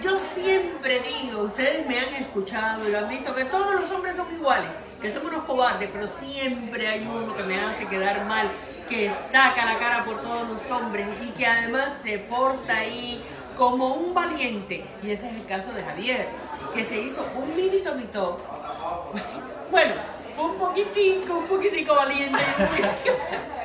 Yo siempre digo, ustedes me han escuchado y lo han visto, que todos los hombres son iguales, que son unos cobardes, pero siempre hay uno que me hace quedar mal, que saca la cara por todos los hombres y que además se porta ahí como un valiente. Y ese es el caso de Javier, que se hizo un mini tomito. Bueno, un poquitico, un poquitico valiente.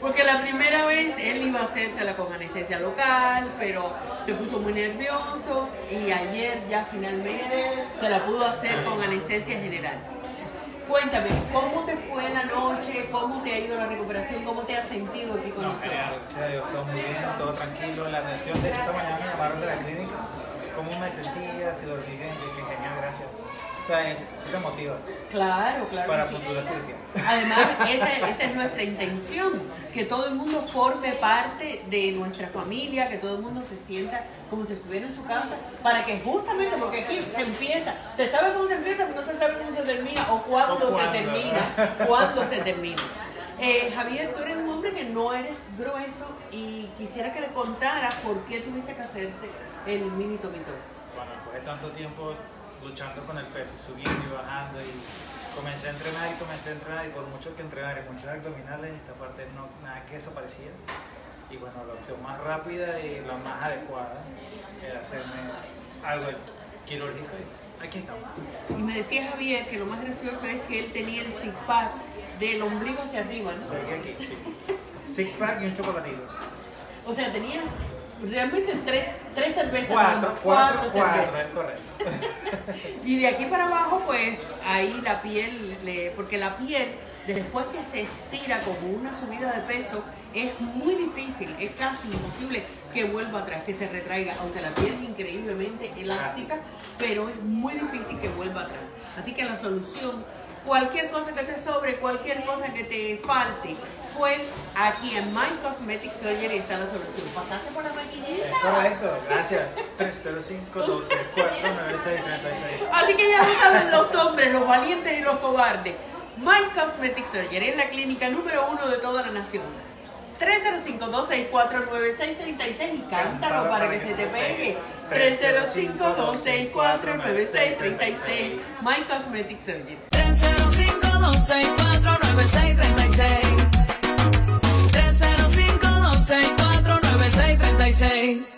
Porque la primera vez él iba a hacérsela con anestesia local, pero se puso muy nervioso y ayer ya finalmente se la pudo hacer con anestesia general. Cuéntame, ¿cómo te fue la noche? ¿Cómo te ha ido la recuperación? ¿Cómo te has sentido aquí con no, nosotros? Todo muy bien, todo tranquilo. La atención, de hecho, esta mañana me llamaron de la clínica. ¿Cómo me sentía? Si dormí bien, dije, genial, gracias. O sea, es, sí te motiva. Claro, claro. Para que sí. futura cirugía. Además, esa, esa, es nuestra intención, que todo el mundo forme parte de nuestra familia, que todo el mundo se sienta como si estuviera en su casa, para que justamente, porque aquí se empieza, se sabe cómo se empieza, pero no se sabe cómo se termina o cuándo, O cuándo. se termina, cuándo se termina. Eh, Javier, tú eres un hombre que no eres grueso y quisiera que le contaras por qué tuviste que hacerse el mini tomito. Bueno, después de tanto tiempo luchando con el peso, subiendo y bajando y comencé a entrenar y comencé a entrenar y por mucho que entrenar y muchos abdominales, esta parte no, nada que eso parecía. Y bueno, la opción más rápida y la más adecuada era hacerme algo quirúrgico y aquí estamos. Y me decía Javier que lo más gracioso es que él tenía el zip pack del ombligo hacia arriba, ¿no? Aquí, sí. Six pack y un chocolatito. O sea, tenías realmente tres, tres cervezas. Cuatro, cuatro, cuatro, cervezas. es correcto. Y de aquí para abajo, pues ahí la piel, le- porque la piel, después que se estira como una subida de peso, es muy difícil, es casi imposible que vuelva atrás, que se retraiga, aunque la piel es increíblemente elástica, pero es muy difícil que vuelva atrás. Así que la solución, cualquier cosa que te sobre, cualquier cosa que te falte, pues aquí en My Cosmetic Surgery está la solución. Pasaste por la maquinita. correcto, gracias. 305 12 496 36. Así que ya lo saben los hombres, los valientes y los cobardes. My Cosmetic Surgery es la clínica número uno de toda la nación. 305-264-9636 y cántalo para que se te pegue. 305-264-9636 My Cosmetic Surgery. 305-264-9636 305-264-9636